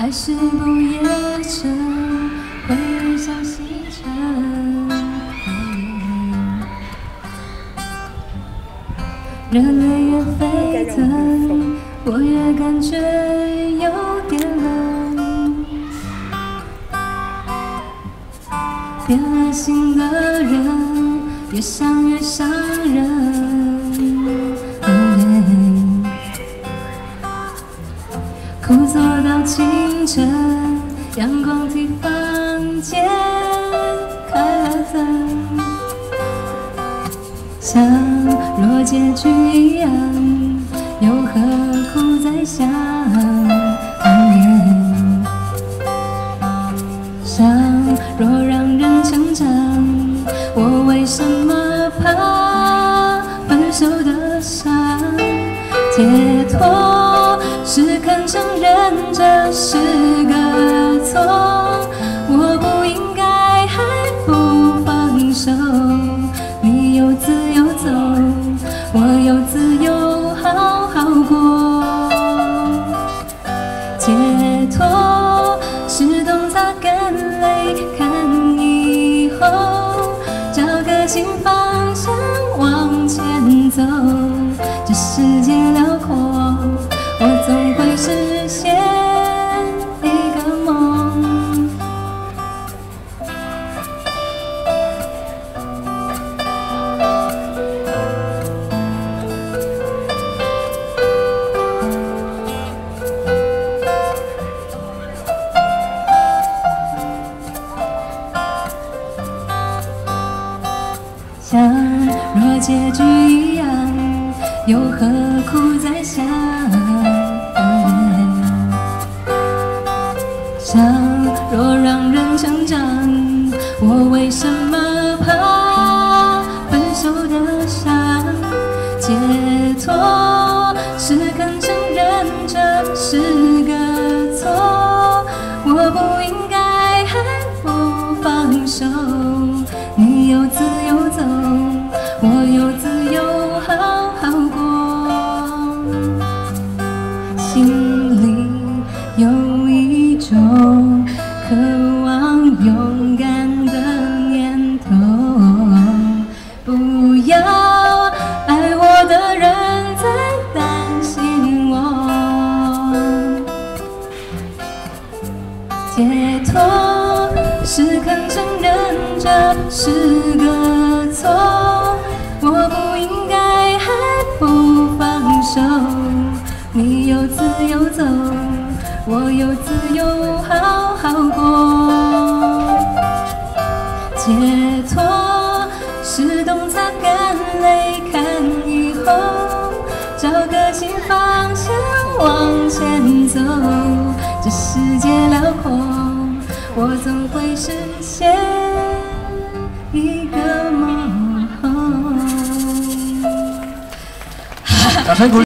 爱是不夜城，回忆像西沉。热泪越沸腾，我越感觉有点冷。变了心的人，越想越伤人。苦坐到清晨，阳光替房间开了灯，像若结局一样，又何苦再想？想若让人成长，我为什么怕分手的伤？解脱。认这是个错，我不应该还不放手。你有自由走，我有自由好好过。解脱是懂擦干泪，看以后，找个新方结局一样，又何苦再想？想若让人成长，我为什么怕分手的伤？解脱是肯承认这是个错，我不应该还不放手。你有自要爱我的人再担心我，解脱是肯承认这是个错，我不应该还不放手。你有自由走，我有自由好好过。是懂擦干泪，看以后，找个新方向往前走。这世界辽阔，我总会实现一个梦。